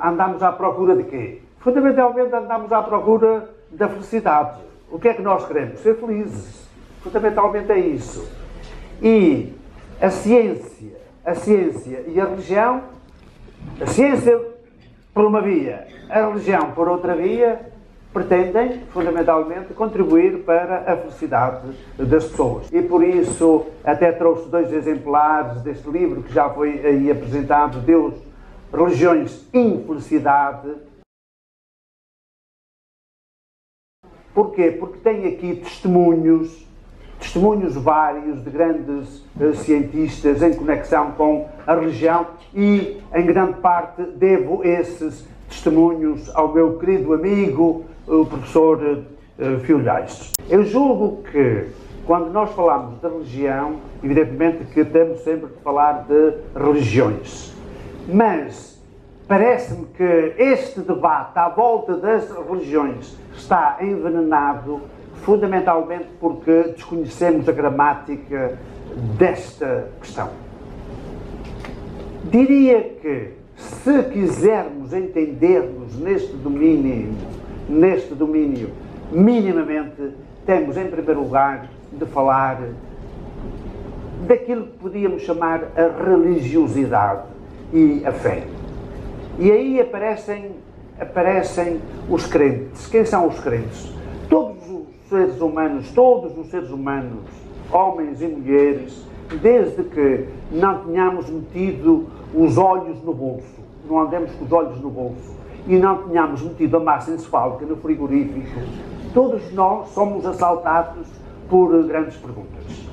Andamos à procura de quê? Fundamentalmente andamos à procura da felicidade. O que é que nós queremos? Ser felizes. Fundamentalmente é isso. E a ciência, a ciência e a religião, a ciência por uma via, a religião por outra via, pretendem, fundamentalmente, contribuir para a felicidade das pessoas. E por isso, até trouxe dois exemplares deste livro que já foi aí apresentado, Deus, Religiões, Infelicidade. Porquê? Porque tem aqui testemunhos, testemunhos vários de grandes uh, cientistas em conexão com a religião e, em grande parte, devo esses testemunhos ao meu querido amigo, o professor uh, Filhais. Eu julgo que, quando nós falamos de religião, evidentemente que temos sempre de falar de religiões. Mas parece-me que este debate à volta das religiões está envenenado fundamentalmente porque desconhecemos a gramática desta questão. Diria que se quisermos entender-nos neste domínio, neste domínio minimamente, temos em primeiro lugar de falar daquilo que podíamos chamar a religiosidade e a fé. E aí aparecem, aparecem os crentes. Quem são os crentes? Todos os seres humanos, todos os seres humanos, homens e mulheres, desde que não tenhamos metido os olhos no bolso, não andemos com os olhos no bolso, e não tenhamos metido a massa encefálica no frigorífico, todos nós somos assaltados por grandes perguntas.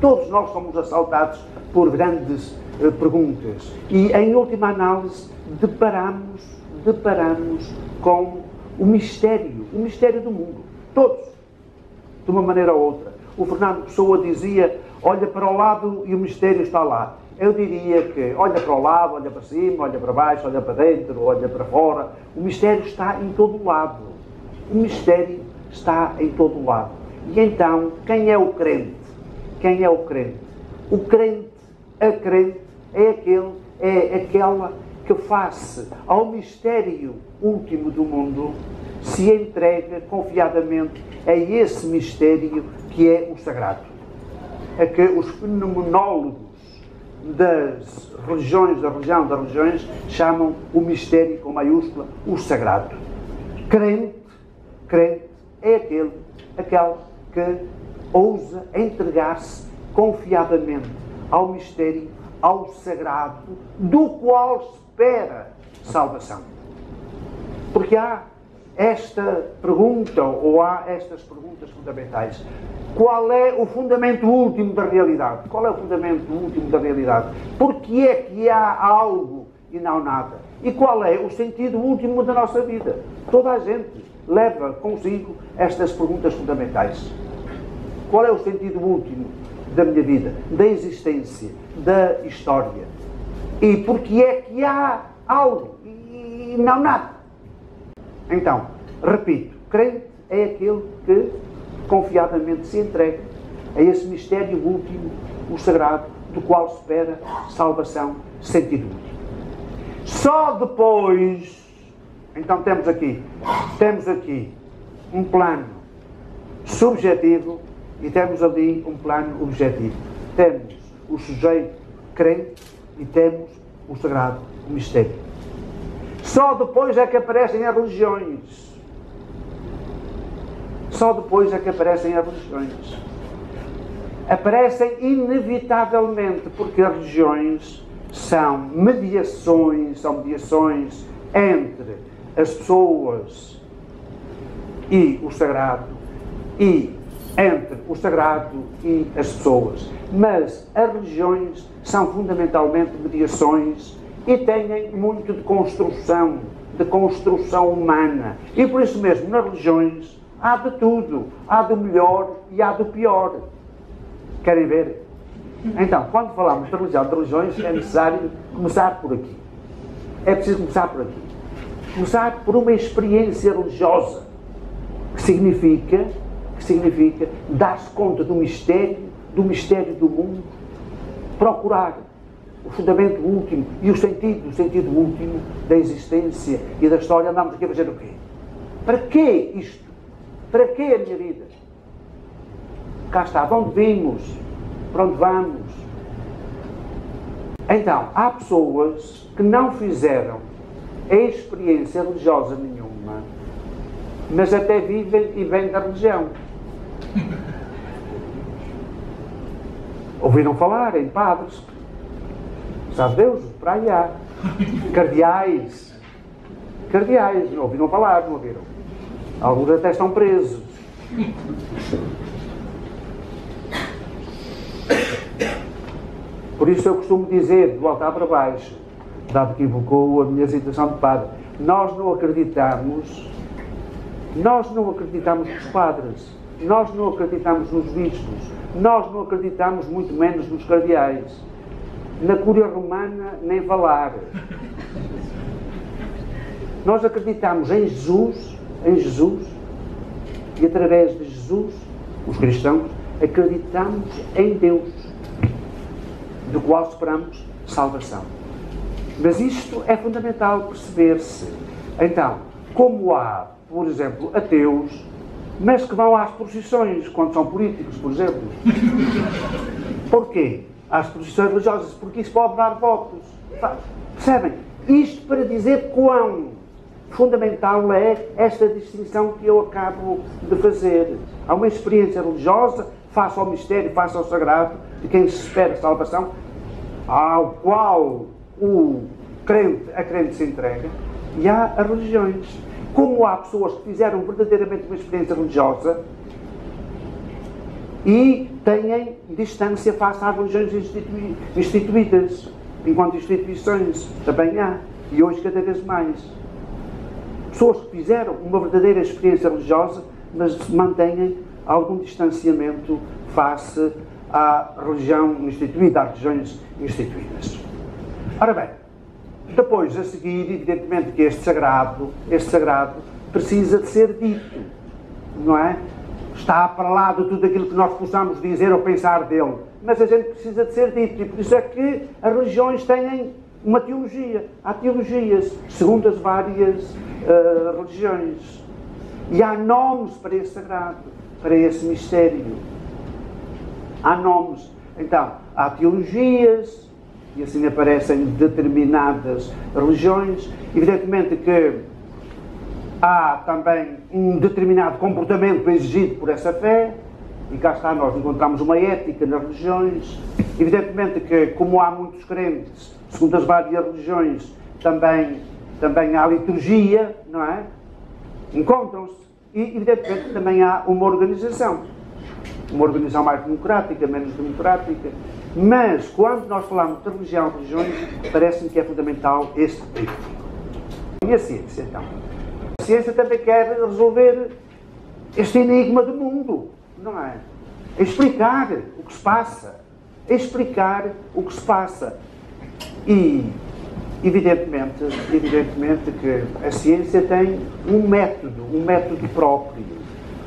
Todos nós somos assaltados por grandes perguntas. E, em última análise, deparamos, deparamos com o mistério, o mistério do mundo. Todos, de uma maneira ou outra. O Fernando Pessoa dizia: olha para o lado e o mistério está lá. Eu diria que olha para o lado, olha para cima, olha para baixo, olha para dentro, olha para fora. O mistério está em todo lado. O mistério está em todo lado. E então, quem é o crente? Quem é o crente? O crente, a crente, é aquele, é aquela que face ao mistério último do mundo se entrega confiadamente a esse mistério que é o sagrado. A que os fenomenólogos das religiões, da religião, das religiões, chamam o mistério com maiúscula, o sagrado. Crente, crente é aquele, aquele que ousa entregar-se confiadamente ao mistério, ao sagrado, do qual espera salvação. Porque há esta pergunta, ou há estas perguntas fundamentais. Qual é o fundamento último da realidade? Qual é o fundamento último da realidade? Porque é que há algo e não nada? E qual é o sentido último da nossa vida? Toda a gente leva consigo estas perguntas fundamentais. Qual é o sentido último da minha vida, da existência, da história? E porque é que há algo e não nada? Então, repito, crente é aquele que confiadamente se entrega a esse mistério último, o sagrado, do qual espera salvação, sentido último. Só depois, então temos aqui, temos aqui um plano subjetivo e temos ali um plano objetivo. Temos o sujeito crente e temos o sagrado, o mistério. Só depois é que aparecem as religiões. Só depois é que aparecem as religiões. Aparecem inevitavelmente, porque as religiões são mediações, são mediações entre as pessoas e o sagrado, e entre o sagrado e as pessoas. Mas as religiões são fundamentalmente mediações e têm muito de construção, de construção humana. E por isso mesmo, nas religiões, há de tudo. Há do melhor e há do pior. Querem ver? Então, quando falamos de religião, de religiões, é necessário começar por aqui. É preciso começar por aqui. Começar por uma experiência religiosa, que significa, significa dar-se conta do mistério, do mistério do mundo, procurar o fundamento último e o sentido, o sentido último da existência e da história, andamos aqui a fazer o quê? Para quê isto? Para quê a minha vida? Cá está, de onde vimos? Para onde vamos? Então, há pessoas que não fizeram experiência religiosa nenhuma, mas até vivem e vêm da religião. Ouviram falar em padres, sabe Deus, para aí há. Cardeais, cardeais, não ouviram falar, não ouviram? Alguns até estão presos. Por isso eu costumo dizer, do altar para baixo, dado que invocou a minha situação de padre, nós não acreditamos, nós não acreditamos nos padres, nós não acreditamos nos bispos, nós não acreditamos muito menos nos cardeais, na cúria romana nem falar. Nós acreditamos em Jesus, em Jesus, e através de Jesus, os cristãos, acreditamos em Deus, do qual esperamos salvação. Mas isto é fundamental perceber-se. Então, como há, por exemplo, ateus, mas que vão às procissões, quando são políticos, por exemplo. Porquê? Às procissões religiosas, porque isso pode dar votos. Percebem? Isto para dizer quão fundamental é esta distinção que eu acabo de fazer. Há uma experiência religiosa, face ao mistério, face ao sagrado, de quem se espera salvação, ao qual o crente, a crente se entrega, e há as religiões. Como há pessoas que fizeram verdadeiramente uma experiência religiosa e têm distância face às religiões instituídas, enquanto instituições também há, e hoje cada vez mais. Pessoas que fizeram uma verdadeira experiência religiosa, mas mantêm algum distanciamento face à religião instituída, às religiões instituídas. Ora bem, depois, a seguir, evidentemente que este sagrado, este sagrado precisa de ser dito, não é? Está para lá de tudo aquilo que nós possamos dizer ou pensar dele. Mas a gente precisa de ser dito. E por isso é que as religiões têm uma teologia. Há teologias, segundo as várias uh, religiões. E há nomes para esse sagrado, para esse mistério. Há nomes. Então, há teologias, e assim aparecem determinadas religiões. Evidentemente que há também um determinado comportamento exigido por essa fé, e cá está, nós encontramos uma ética nas religiões. Evidentemente que, como há muitos crentes, segundo as várias religiões, também, também há liturgia, não é? Encontram-se. E, evidentemente, também há uma organização. Uma organização mais democrática, menos democrática. Mas, quando nós falamos de religião, religiões, parece-me que é fundamental este tríptico. E a ciência, então? A ciência também quer resolver este enigma do mundo, não é? Explicar o que se passa. Explicar o que se passa. E, evidentemente, evidentemente que a ciência tem um método, um método próprio.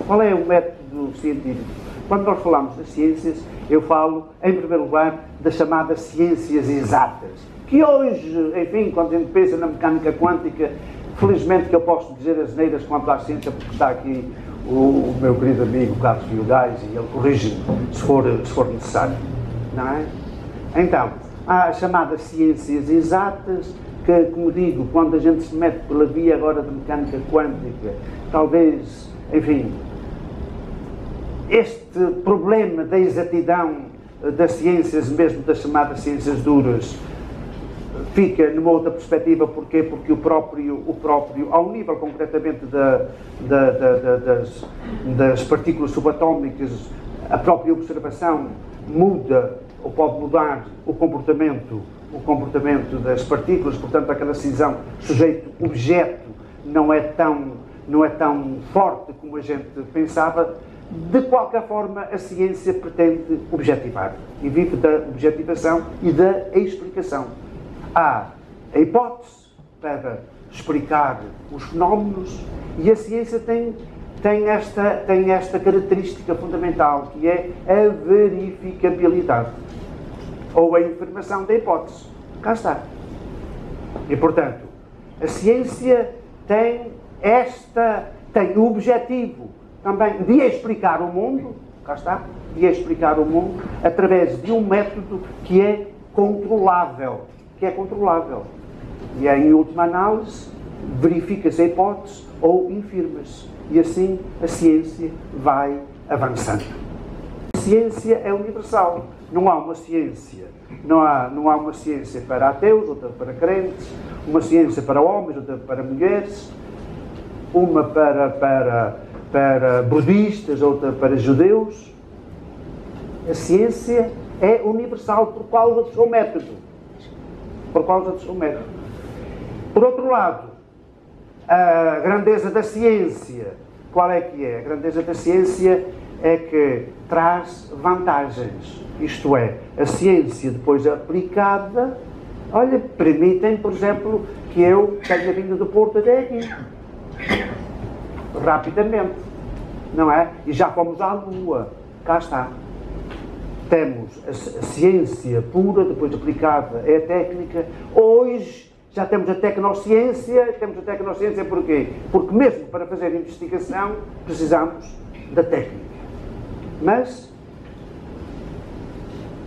Qual é o método científico? Quando nós falamos das ciências, eu falo, em primeiro lugar, das chamadas ciências exatas, que hoje, enfim, quando a gente pensa na mecânica quântica, felizmente que eu posso dizer as neiras quanto à ciência, porque está aqui o, o meu querido amigo Carlos Vilgais e ele corrige-me se for, se for necessário. Não é? Então, há as chamadas ciências exatas, que, como digo, quando a gente se mete pela via agora da mecânica quântica, talvez, enfim, este problema da exatidão das ciências, mesmo das chamadas ciências duras, fica numa outra perspectiva, porquê? Porque o próprio, o próprio ao nível concretamente da, da, da, das, das partículas subatómicas, a própria observação muda ou pode mudar o comportamento, o comportamento das partículas, portanto aquela cisão sujeito-objeto não é tão não é tão forte como a gente pensava, de qualquer forma, a ciência pretende objetivar e vive da objetivação e da explicação. Há a hipótese para explicar os fenómenos e a ciência tem, tem, esta, tem esta característica fundamental que é a verificabilidade ou a informação da hipótese. Cá está. E, portanto, a ciência tem esta, tem o objetivo também de explicar o mundo, cá está, de explicar o mundo através de um método que é controlável, que é controlável. E em última análise, verifica-se a hipótese ou infirma-se. E assim a ciência vai avançando. A ciência é universal. Não há uma ciência, não há, não há uma ciência para ateus, outra para crentes, uma ciência para homens, outra para mulheres, uma para, para, para budistas, outra para judeus. A ciência é universal por causa do seu método. Por causa do seu método. Por outro lado, a grandeza da ciência, qual é que é? A grandeza da ciência é que traz vantagens. Isto é, a ciência depois aplicada, olha, permitem, por exemplo, que eu tenha vindo do Porto até aqui. Rapidamente. Não é? E já fomos à Lua. Cá está. Temos a, ciência pura, depois aplicada é a técnica. Hoje já temos a tecnociência. Temos a tecnociência porquê? Porque mesmo para fazer investigação precisamos da técnica. Mas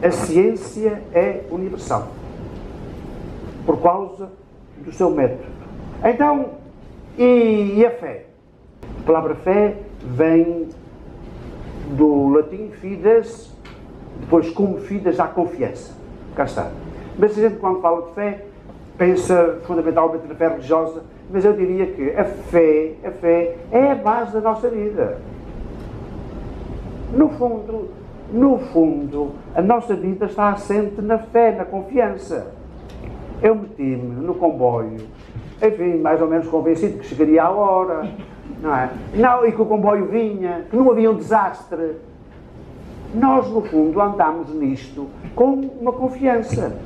a ciência é universal por causa do seu método. Então, e, e a fé? A palavra fé vem do latim fides, depois como fides à confiança. Cá está. Mas a gente quando fala de fé pensa fundamentalmente na fé religiosa, mas eu diria que a fé, a fé é a base da nossa vida. No fundo, no fundo, a nossa vida está assente na fé, na confiança. Eu meti-me no comboio, enfim, mais ou menos convencido que chegaria à hora, não é? Não, e que o comboio vinha, que não havia um desastre. Nós, no fundo, andamos nisto com uma confiança.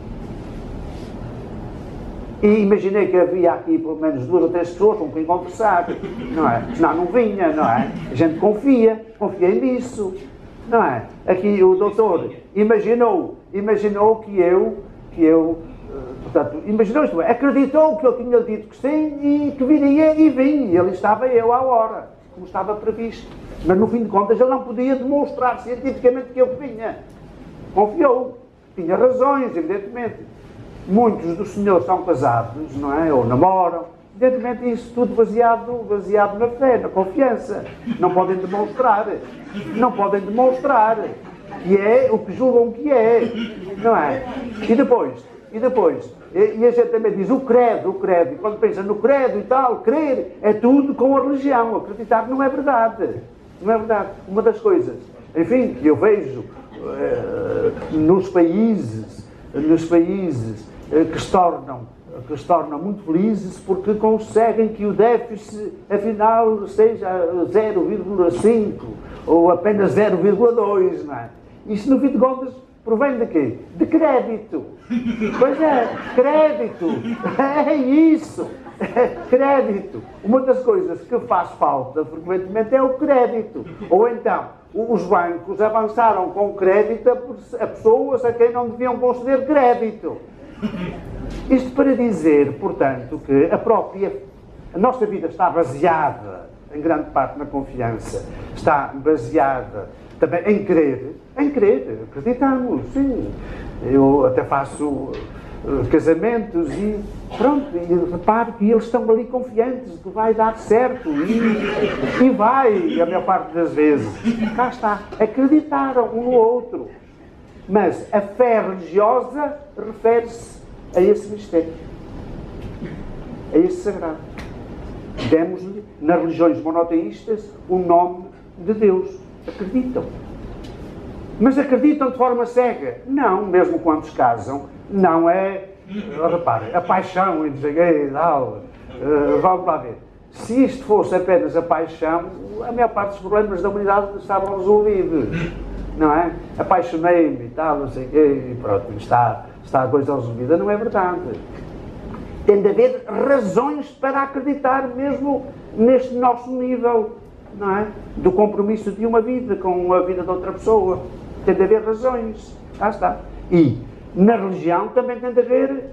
E imaginei que havia aqui pelo menos duas ou três pessoas com quem conversar, não é? Senão não vinha, não é? A gente confia, confiei nisso, não é? Aqui o doutor imaginou, imaginou que eu, que eu, portanto, imaginou isto, acreditou que eu tinha dito que sim e que viria e vim, e ali estava eu à hora, como estava previsto. Mas no fim de contas ele não podia demonstrar cientificamente que eu vinha. Confiou, tinha razões, evidentemente muitos dos senhores são casados, não é? Ou namoram. Evidentemente, isso tudo baseado, baseado na fé, na confiança. Não podem demonstrar. Não podem demonstrar que é o que julgam que é. Não é? E depois, e depois, e, a gente também diz o credo, o credo. E quando pensa no credo e tal, crer é tudo com a religião. Acreditar não é verdade. Não é verdade. Uma das coisas, enfim, que eu vejo eh, nos países, nos países eh, que se tornam que se tornam muito felizes porque conseguem que o déficit afinal seja 0,5 ou apenas 0,2, não é? Isso no fim de contas provém de quê? De crédito. Pois é, crédito. É isso. É crédito. Uma das coisas que faz falta frequentemente é o crédito. Ou então, os bancos avançaram com crédito a pessoas a quem não deviam conceder crédito. Isto para dizer, portanto, que a própria. A nossa vida está baseada, em grande parte, na confiança, está baseada também em crer. Em crer, acreditamos, sim. Eu até faço uh, casamentos e pronto, e reparo que eles estão ali confiantes que vai dar certo e, e vai, a maior parte das vezes. Cá está, acreditaram um no outro. Mas a fé religiosa refere-se a esse mistério, a esse sagrado. Demos-lhe, nas religiões monoteístas, o nome de Deus. Acreditam. Mas acreditam de forma cega? Não, mesmo quando se casam, não é. Reparem, a paixão entre gay e tal. Uh, vamos lá ver. Se isto fosse apenas a paixão, a maior parte dos problemas da humanidade estavam resolvidos não é? Apaixonei-me e tal, não sei o quê, e pronto, está, está a coisa resolvida. Não é verdade. Tem de haver razões para acreditar mesmo neste nosso nível, não é? Do compromisso de uma vida com a vida de outra pessoa. Tem de haver razões. Está. E na religião também tem de haver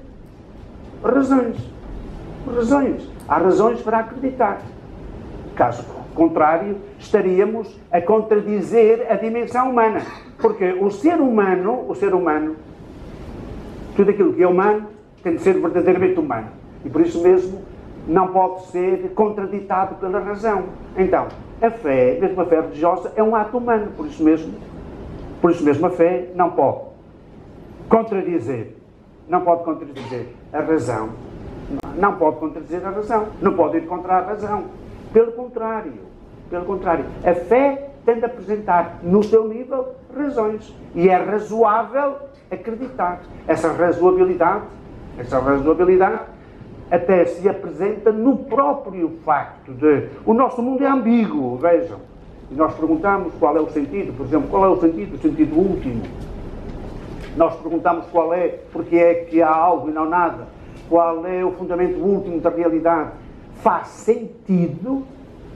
razões. Razões. Há razões para acreditar. Caso contrário, estaríamos a contradizer a dimensão humana. Porque o ser humano, o ser humano, tudo aquilo que é humano, tem de ser verdadeiramente humano. E por isso mesmo não pode ser contraditado pela razão. Então, a fé, mesmo a fé religiosa, é um ato humano, por isso mesmo, por isso mesmo a fé não pode contradizer, não pode contradizer a razão, não pode contradizer a razão, não pode ir contra a razão. Pelo contrário, pelo contrário, a fé tem de apresentar no seu nível razões e é razoável acreditar. Essa razoabilidade, essa razoabilidade até se apresenta no próprio facto de o nosso mundo é ambíguo, vejam. E nós perguntamos qual é o sentido, por exemplo, qual é o sentido, o sentido último. Nós perguntamos qual é, porque é que há algo e não nada. Qual é o fundamento último da realidade? Faz sentido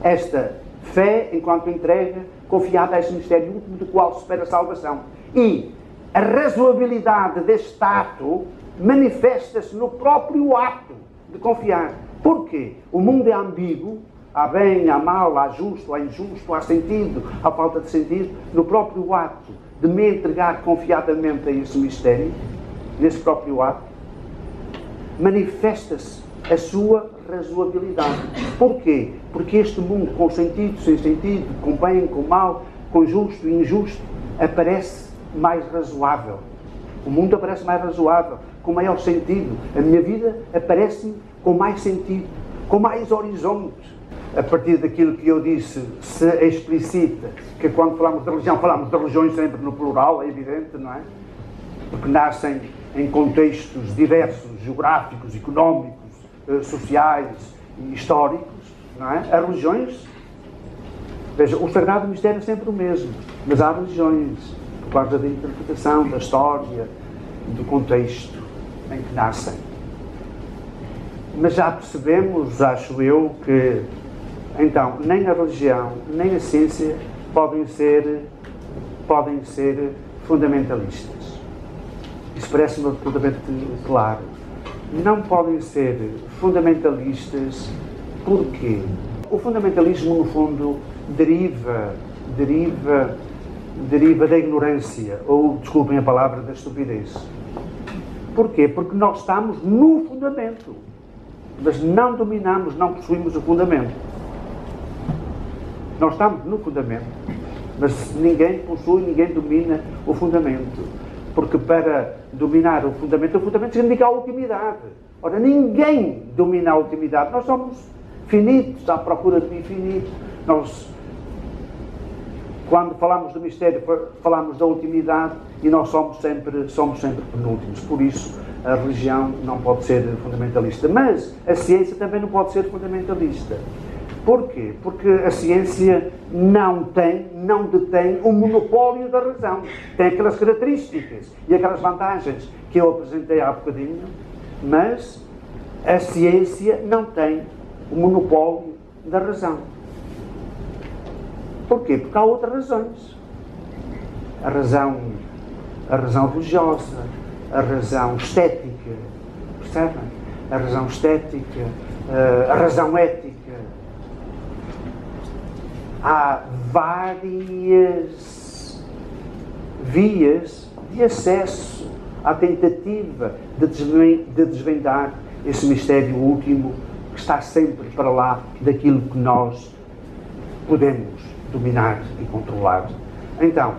esta fé enquanto entrega confiada a este mistério último do qual se espera a salvação. E a razoabilidade deste ato manifesta-se no próprio ato de confiar. Porquê? O mundo é ambíguo, há bem, há mal, há justo, há injusto, há sentido, há falta de sentido. No próprio ato de me entregar confiadamente a esse mistério, nesse próprio ato, manifesta-se a sua razoabilidade. Porquê? Porque este mundo, com sentido, sem sentido, com bem, com mal, com justo e injusto, aparece mais razoável. O mundo aparece mais razoável com maior sentido. A minha vida aparece com mais sentido, com mais horizontes. A partir daquilo que eu disse, se explicita que quando falamos de religião, falamos de religiões sempre no plural, é evidente, não é? Porque nascem em contextos diversos, geográficos, económicos, eh, sociais e históricos, não é? As religiões, veja, o sagrado mistério é sempre o mesmo, mas há religiões, por causa da interpretação, da história, do contexto em que nascem. Mas já percebemos, acho eu, que então nem a religião nem a ciência podem ser, podem ser fundamentalistas. Isso parece-me absolutamente claro. Não podem ser fundamentalistas porque o fundamentalismo, no fundo, deriva, deriva, deriva da ignorância, ou, desculpem a palavra, da estupidez. Porquê? Porque nós estamos no fundamento. Mas não dominamos, não possuímos o fundamento. Nós estamos no fundamento. Mas ninguém possui, ninguém domina o fundamento. Porque para dominar o fundamento, o fundamento significa a ultimidade. Ora, ninguém domina a ultimidade. Nós somos finitos, à procura do infinito. Nós quando falamos do mistério, falamos da ultimidade e nós somos sempre, somos sempre penúltimos. Por isso, a religião não pode ser fundamentalista. Mas a ciência também não pode ser fundamentalista. Porquê? Porque a ciência não tem, não detém o monopólio da razão. Tem aquelas características e aquelas vantagens que eu apresentei há bocadinho, mas a ciência não tem o monopólio da razão. Porquê? Porque há outras razões. A razão, a razão religiosa, a razão estética, percebem? A razão estética, eh, a razão ética. Há várias vias de acesso à tentativa de desvendar esse mistério último que está sempre para lá daquilo que nós podemos dominar e controlar. Então,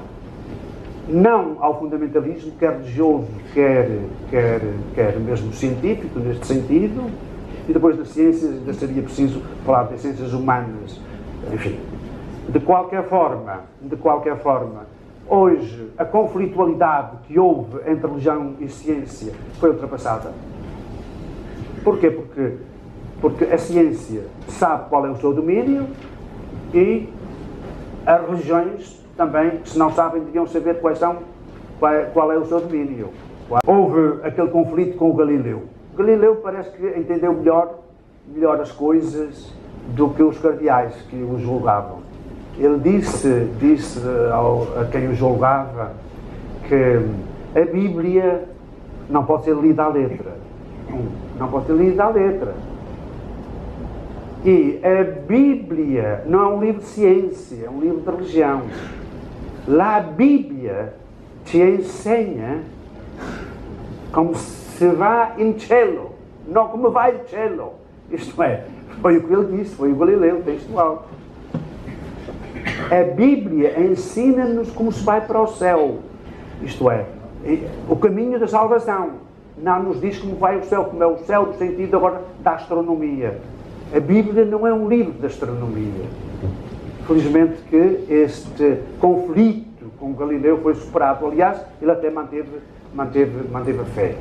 não ao fundamentalismo, quer religioso, quer, quer, quer mesmo científico, neste sentido, e depois das ciências, ainda seria preciso falar das ciências humanas, enfim. De qualquer forma, de qualquer forma, hoje a conflitualidade que houve entre religião e ciência foi ultrapassada. Porquê? Porque, porque a ciência sabe qual é o seu domínio e as religiões também, se não sabem, deviam saber quais são, qual é, qual é o seu domínio. Houve aquele conflito com o Galileu. O Galileu parece que entendeu melhor, melhor as coisas do que os cardeais que o julgavam. Ele disse, disse ao, a quem o julgava que a Bíblia Não pode ser lida à letra. Não pode ser lida à letra. E a Bíblia não é um livro de ciência, é um livro de religião. Lá a Bíblia te ensina como se vai em cello, não como vai em cello. Isto é, foi o que ele disse, foi o Galileu textual. A Bíblia ensina-nos como se vai para o céu. Isto é, o caminho da salvação. Não nos diz como vai o céu, como é o céu no sentido agora da astronomia. A Bíblia não é um livro de astronomia. Felizmente que este conflito com Galileu foi superado. Aliás, ele até manteve, manteve, manteve a fé.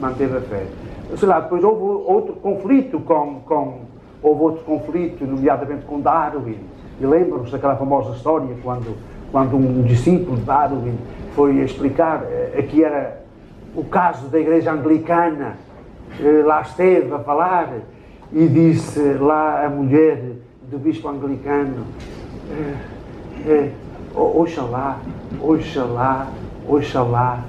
Manteve a fé. Sei lá, depois houve outro conflito com, com houve outro conflito, nomeadamente com Darwin. E lembram-se daquela famosa história quando, quando um discípulo de Darwin foi explicar, eh, aqui era o caso da igreja anglicana, eh, lá esteve a falar e disse lá a mulher do bispo anglicano, é, oxalá, oxalá, oxalá,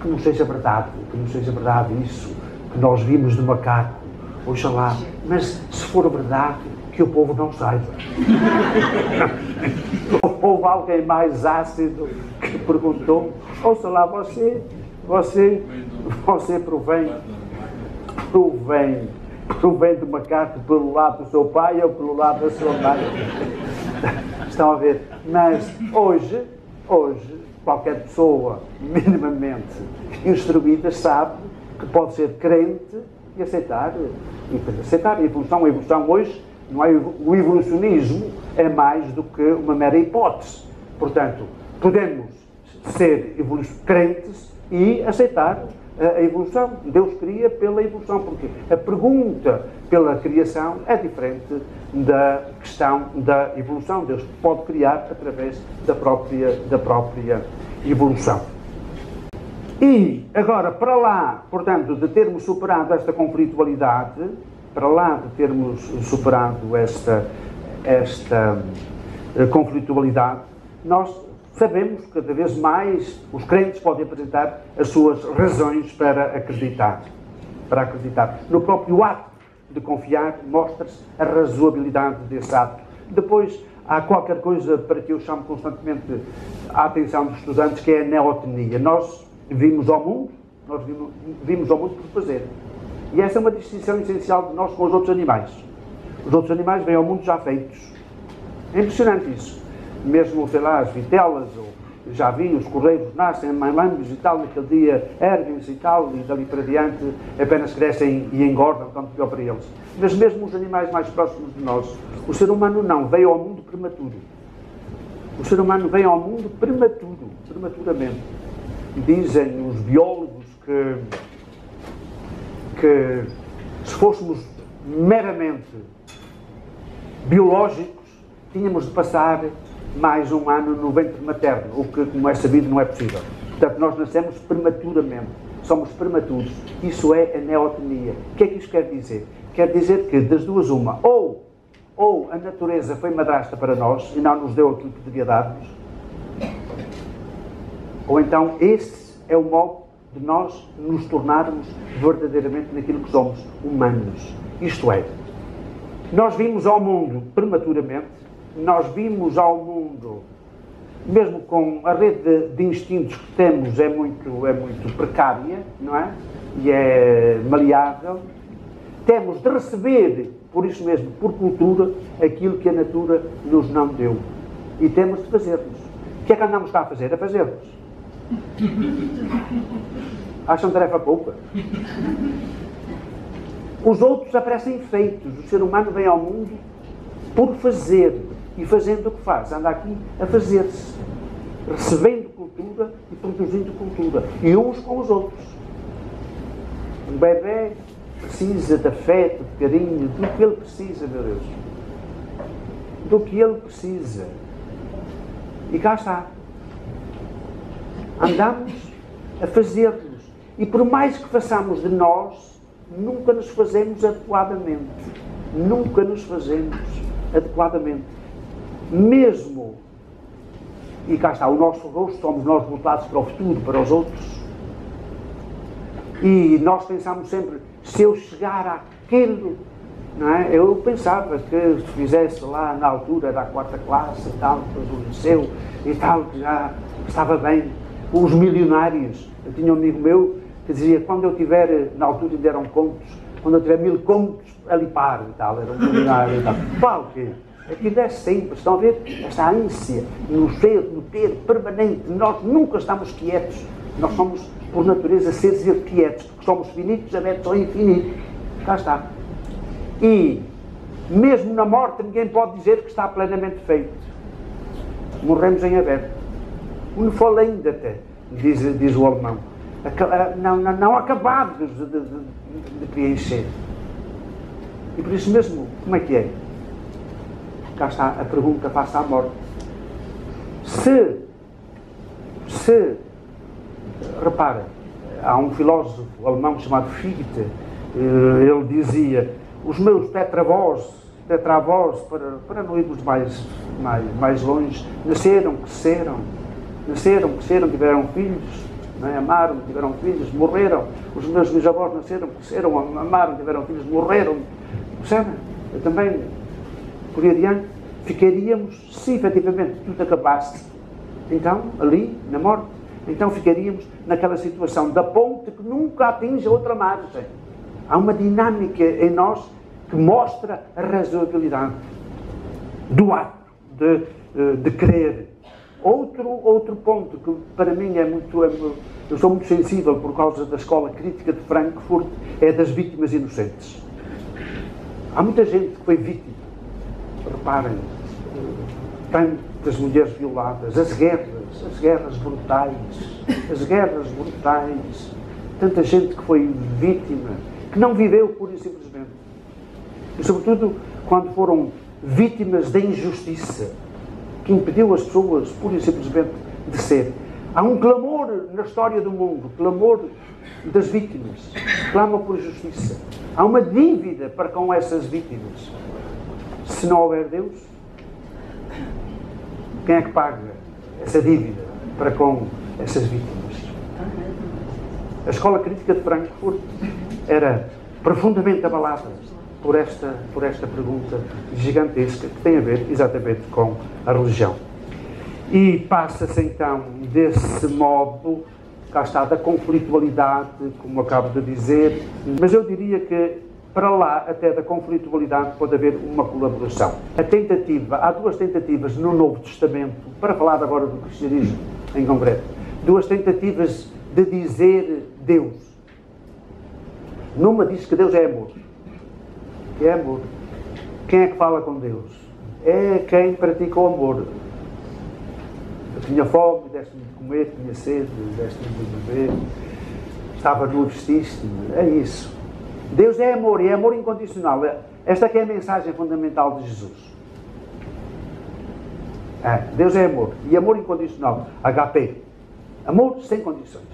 que não seja verdade, que não seja verdade isso que nós vimos do macaco, oxalá, mas se for verdade, que o povo não saiba. Houve alguém mais ácido que perguntou, ouça lá, você, você, você provém, provém provém do macaco pelo lado do seu pai ou pelo lado da sua mãe. Estão a ver? Mas hoje, hoje, qualquer pessoa minimamente instruída sabe que pode ser crente e aceitar, e aceitar a evolução. A evolução hoje, não é, o evolucionismo é mais do que uma mera hipótese. Portanto, podemos ser crentes e aceitar a evolução. Deus cria pela evolução, porque a pergunta pela criação é diferente da questão da evolução. Deus pode criar através da própria, da própria evolução. E agora, para lá, portanto, de termos superado esta conflitualidade, para lá de termos superado esta, esta eh, conflitualidade, nós sabemos que cada vez mais os crentes podem apresentar as suas razões para acreditar. Para acreditar. No próprio ato de confiar, mostra-se a razoabilidade desse ato. Depois, há qualquer coisa para que eu chamo constantemente a atenção dos estudantes, que é a neotenia. Nós vimos ao mundo, nós vimos, vimos ao mundo por fazer. E essa é uma distinção essencial de nós com os outros animais. Os outros animais vêm ao mundo já feitos. É impressionante isso mesmo, sei lá, as vitelas, ou já vi, os correios nascem mailambos e tal, naquele dia erguem-se e tal, e dali para diante apenas crescem e engordam, tanto pior para eles. Mas mesmo os animais mais próximos de nós, o ser humano não, veio ao mundo prematuro. O ser humano veio ao mundo prematuro, prematuramente. Dizem os biólogos que, que se fôssemos meramente biológicos, tínhamos de passar mais um ano no ventre materno, o que, como é sabido, não é possível. Portanto, nós nascemos prematuramente, somos prematuros. Isso é a neotonia. O que é que isto quer dizer? Quer dizer que, das duas, uma, ou, ou a natureza foi madrasta para nós e não nos deu aquilo que devia dar-nos, ou então esse é o modo de nós nos tornarmos verdadeiramente naquilo que somos, humanos. Isto é, nós vimos ao mundo prematuramente nós vimos ao mundo, mesmo com a rede de, de, instintos que temos é muito, é muito precária, não é? E é maleável. Temos de receber, por isso mesmo, por cultura, aquilo que a natura nos não deu. E temos de fazer-nos. O que é que andamos cá a fazer? A fazer-nos. Acham tarefa pouca? Os outros aparecem feitos. O ser humano vem ao mundo por fazer e fazendo o que faz. Anda aqui a fazer-se, recebendo cultura e produzindo cultura. E uns com os outros. Um bebê precisa de afeto, de carinho, do que ele precisa, meu Deus. Do que ele precisa. E cá está. Andamos a fazer-nos. E por mais que façamos de nós, nunca nos fazemos adequadamente. Nunca nos fazemos adequadamente mesmo, e cá está, o nosso rosto, somos nós voltados para o futuro, para os outros, E nós pensamos sempre, se eu chegar não é? Eu pensava que se fizesse lá na altura da quarta classe tal, depois o liceu e tal, que já estava bem. Os milionários, eu tinha um amigo meu que dizia, quando eu tiver, na altura ainda eram contos, quando eu tiver mil contos a limpar e tal, era um milionário e tal. Pá, o quê? Aquilo é sempre, estão a ver? Esta ânsia no ser, no ter permanente. Nós nunca estamos quietos. Nós somos, por natureza, seres quietos, porque somos finitos, abertos ao infinito. Cá está. E, mesmo na morte, ninguém pode dizer que está plenamente feito. Morremos em aberto. Ainda até, diz, diz o alemão. Não, não, não acabados de, de, de, de preencher. E por isso mesmo, como é que é? cá está a pergunta face à morte. Se, se, repara, há um filósofo alemão chamado Fichte, eh, ele dizia, os meus tetravós, tetravós, para, para não irmos mais, mais, mais longe, nasceram, cresceram, nasceram, cresceram, tiveram filhos, é? amaram, tiveram filhos, morreram. Os meus bisavós nasceram, cresceram, amaram, tiveram filhos, morreram. Percebe? Eu também por aí adiante, ficaríamos, se efetivamente tudo acabasse, então, ali, na morte, então ficaríamos naquela situação da ponte que nunca atinge a outra margem. Há uma dinâmica em nós que mostra a razoabilidade do ato de, eh, de crer. Outro, outro ponto que para mim é muito, é, eu sou muito sensível por causa da escola crítica de Frankfurt, é das vítimas inocentes. Há muita gente que foi vítima reparem, tantas mulheres violadas, as guerras, as guerras brutais, as guerras brutais, tanta gente que foi vítima, que não viveu pura e simplesmente. E sobretudo quando foram vítimas da injustiça, que impediu as pessoas pura e simplesmente de ser. Há um clamor na história do mundo, clamor das vítimas, clama por justiça. Há uma dívida para com essas vítimas. Se não houver Deus, quem é que paga essa dívida para com essas vítimas? A escola crítica de Frankfurt era profundamente abalada por esta, por esta pergunta gigantesca que tem a ver exatamente com a religião. E passa-se então desse modo, cá está, da conflitualidade, como acabo de dizer, mas eu diria que para lá até da conflitualidade pode haver uma colaboração. A tentativa, há duas tentativas no Novo Testamento, para falar agora do cristianismo em concreto, duas tentativas de dizer Deus. Numa diz que Deus é amor. Que é amor. Quem é que fala com Deus? É quem pratica o amor. Eu tinha fome, deste-me de comer, tinha sede, deste-me de beber, estava nu, vestiste-me. É isso. Deus é amor e é amor incondicional. Esta é a mensagem fundamental de Jesus. É, Deus é amor e amor incondicional. HP. Amor sem condições.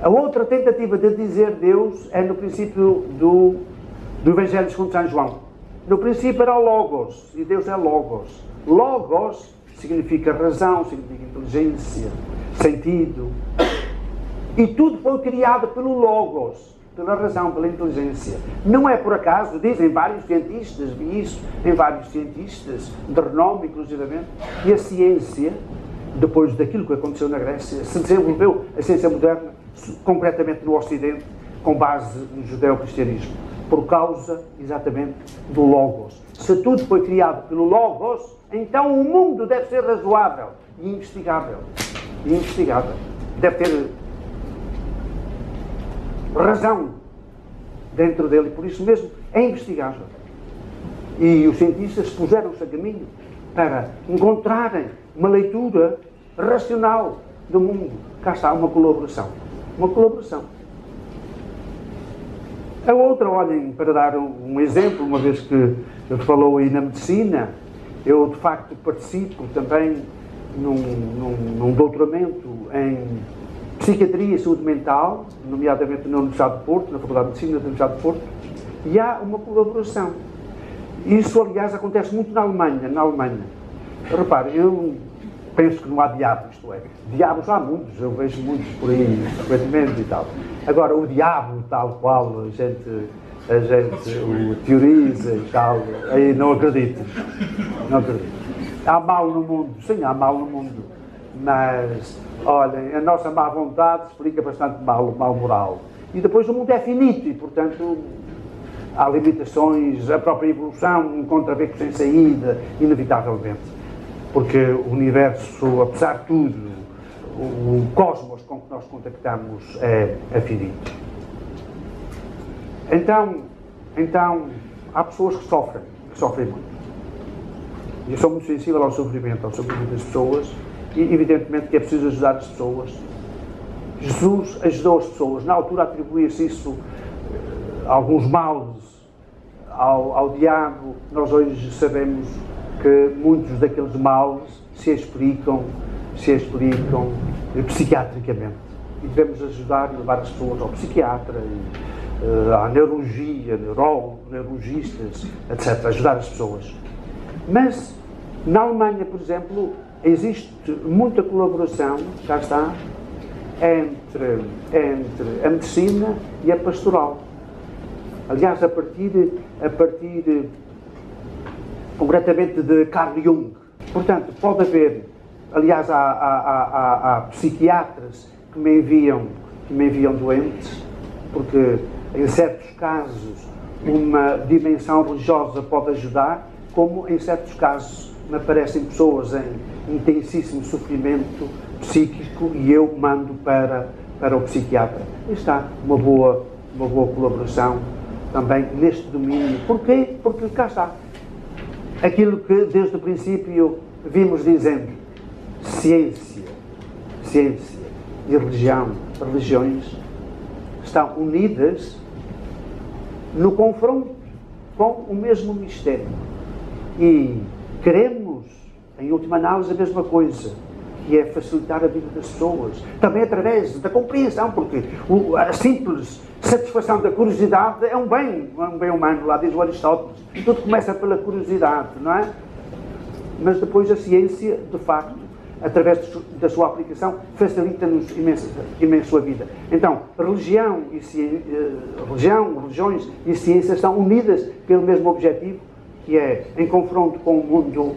A outra tentativa de dizer Deus é no princípio do, do Evangelho segundo São João. No princípio era Logos e Deus é Logos. Logos significa razão, significa inteligência, sentido. E tudo foi criado pelo Logos pela razão, pela inteligência. Não é por acaso, dizem vários cientistas, vi isso em vários cientistas, de renome inclusivamente, que a ciência, depois daquilo que aconteceu na Grécia, se desenvolveu a ciência moderna concretamente no Ocidente, com base no judeu-cristianismo, por causa exatamente do Logos. Se tudo foi criado pelo Logos, então o mundo deve ser razoável e investigável. E investigável. Deve ter razão dentro dele, por isso mesmo é investigável. E os cientistas puseram-se a caminho para encontrarem uma leitura racional do mundo. Cá está uma colaboração. Uma colaboração. A outra, olhem, para dar um exemplo, uma vez que falou aí na medicina, eu de facto participo também num, num, num doutoramento em Psiquiatria e Saúde Mental, nomeadamente na Universidade de Porto, na Faculdade de Medicina da Universidade de Porto, e há uma colaboração. Isso, aliás, acontece muito na Alemanha. Na Alemanha. Repare, eu penso que não há diabo, isto é. Diabos há muitos, eu vejo muitos por aí, frequentemente e tal. Agora, o diabo, tal qual a gente, a gente o teoriza e tal, aí não acredito. Não acredito. Há mal no mundo, sim, há mal no mundo, mas, olhem, a nossa má vontade explica bastante mal o mal moral. E depois o mundo é finito e, portanto, há limitações, a própria evolução encontra becos sem saída, inevitavelmente porque o universo, apesar de tudo, o, cosmos com que nós contactamos é, é finito. Então, então, há pessoas que sofrem, que sofrem muito. E eu sou muito sensível ao sofrimento, ao sofrimento das pessoas, e evidentemente que é preciso ajudar as pessoas. Jesus ajudou as pessoas, na altura atribuía-se isso a alguns males ao, ao diabo, nós hoje sabemos que muitos daqueles males se explicam, se explicam psiquiatricamente. E devemos ajudar e levar as pessoas ao psiquiatra, e, uh, à neurologia, neurólogos, neurologistas, etc. Ajudar as pessoas. Mas, na Alemanha, por exemplo, existe muita colaboração, já está, entre, entre a medicina e a pastoral. Aliás, a partir, a partir concretamente de Carl Jung. Portanto, pode haver, aliás, há, há, há, há psiquiatras que me enviam, que me enviam doentes, porque em certos casos uma dimensão religiosa pode ajudar, como em certos casos me aparecem pessoas em intensíssimo sofrimento psíquico e eu mando para, para o psiquiatra. E está uma boa, uma boa colaboração também neste domínio. Porquê? Porque cá está aquilo que desde o princípio vimos dizendo: ciência, ciência e religião, religiões estão unidas no confronto com o mesmo mistério. E queremos, em última análise, a mesma coisa, que é facilitar a vida das pessoas, também através da compreensão, porque a simples satisfação da curiosidade é um bem, é um bem humano, lá diz o Aristóteles. Tudo começa pela curiosidade, não é? Mas depois a ciência, de facto, através da sua aplicação, facilita-nos imenso, imenso a vida. Então, religião e ciência, eh, religião, religiões e ciência estão unidas pelo mesmo objetivo, que é, em confronto com o mundo,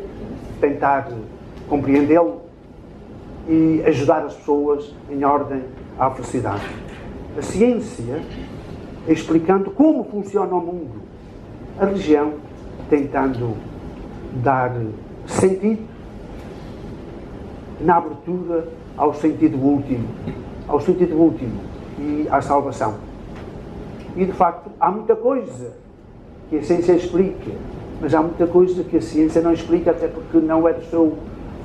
tentar compreendê-lo e ajudar as pessoas em ordem à felicidade a ciência explicando como funciona o mundo, a religião tentando dar sentido na abertura ao sentido último, ao sentido último e à salvação. E de facto há muita coisa que a ciência explica, mas há muita coisa que a ciência não explica, até porque não é do seu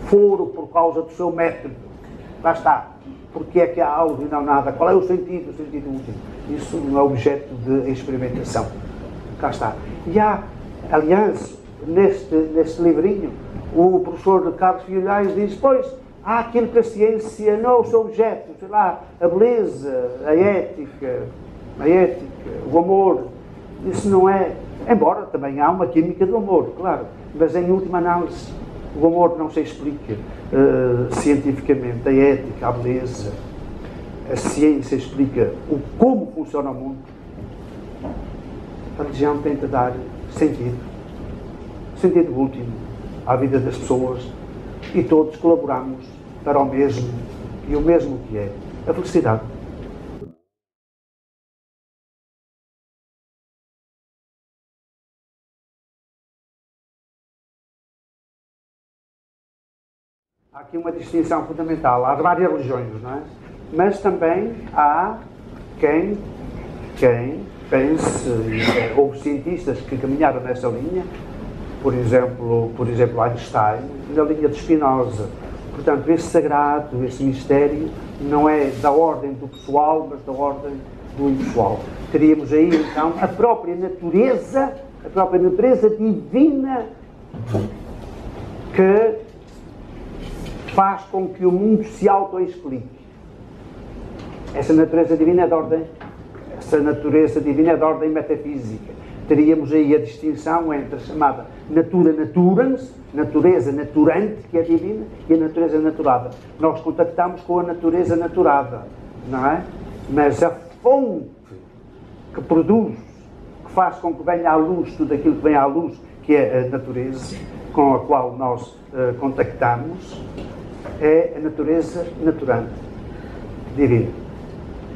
foro por causa do seu método. Lá está porque é que há algo e não nada, qual é o sentido, o sentido último. Isso não é objeto de experimentação. Cá está. E há, aliás, neste, neste livrinho, o professor Carlos Filhais diz, pois, há aquilo que a ciência não é objeto, sei lá, a beleza, a ética, a ética, o amor. Isso não é, embora também há uma química do amor, claro, mas em última análise o amor não se explica uh, cientificamente, a ética, a beleza, a ciência explica o como funciona o mundo. A religião tenta dar sentido, sentido último à vida das pessoas e todos colaboramos para o mesmo e o mesmo que é a felicidade. Há aqui uma distinção fundamental. Há várias religiões, não é? Mas também há quem, quem pense, houve cientistas que caminharam nessa linha, por exemplo, por exemplo Einstein, na linha de Spinoza. Portanto, esse sagrado, esse mistério, não é da ordem do pessoal, mas da ordem do impessoal. Teríamos aí, então, a própria natureza, a própria natureza divina que faz com que o mundo se auto-explique. Essa natureza divina é de ordem, essa natureza divina é de ordem metafísica. teríamos aí a distinção entre a chamada natura naturans, natureza naturante, que é divina, e a natureza naturada. Nós contactamos com a natureza naturada, não é? Mas a fonte que produz, que faz com que venha à luz tudo aquilo que vem à luz, que é a natureza com a qual nós uh, contactamos, é a natureza naturante, divina.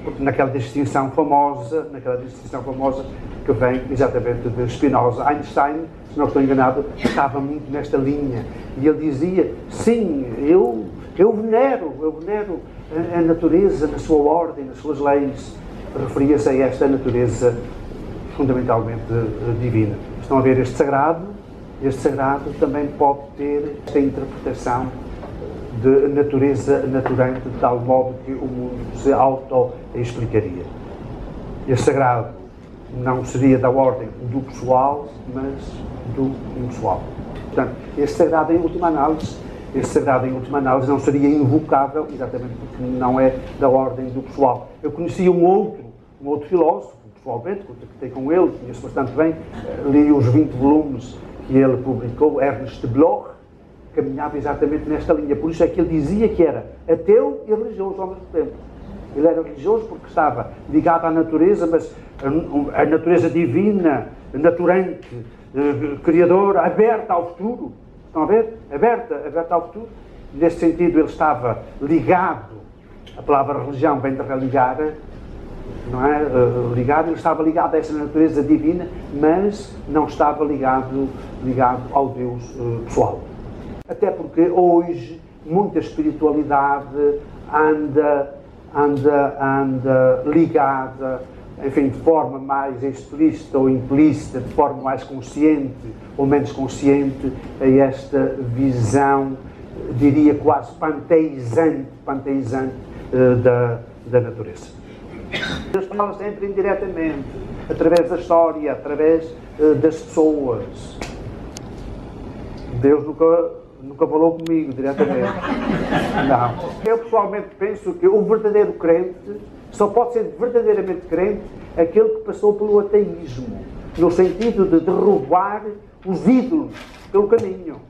Porque naquela distinção famosa, naquela distinção famosa que vem exatamente de Spinoza, Einstein, se não estou enganado, estava muito nesta linha. E ele dizia, sim, eu, eu venero, eu venero a, a natureza na sua ordem, nas suas leis. Referia-se a esta natureza fundamentalmente divina. Estão a ver este sagrado, este sagrado também pode ter esta interpretação de natureza naturante, de tal modo que o mundo se auto-explicaria. Este sagrado não seria da ordem do pessoal, mas do impessoal. Portanto, este sagrado, em última análise, este sagrado, em última análise, não seria invocável, exatamente porque não é da ordem do pessoal. Eu conhecia um outro, um outro filósofo, pessoalmente, contactei com ele, conheço bastante bem, li os 20 volumes que ele publicou, Ernst Bloch, caminhava exatamente nesta linha. Por isso é que ele dizia que era ateu e religioso ao mesmo tempo. Ele era religioso porque estava ligado à natureza, mas a, natureza divina, naturante, eh, criadora, aberta ao futuro. Estão a ver? Aberta, aberta ao futuro. Nesse sentido, ele estava ligado, a palavra religião vem de religar, não é? Uh, ligado, ele estava ligado a essa natureza divina, mas não estava ligado, ligado ao Deus uh, pessoal. Até porque hoje muita espiritualidade anda, anda, anda ligada, enfim, de forma mais explícita ou implícita, de forma mais consciente ou menos consciente, a esta visão, diria quase panteizante, panteizante uh, da, da natureza. Deus fala sempre indiretamente, através da história, através uh, das pessoas. Deus nunca, nunca falou comigo diretamente. Não. Eu pessoalmente penso que o verdadeiro crente só pode ser verdadeiramente crente aquele que passou pelo ateísmo, no sentido de derrubar os ídolos pelo caminho.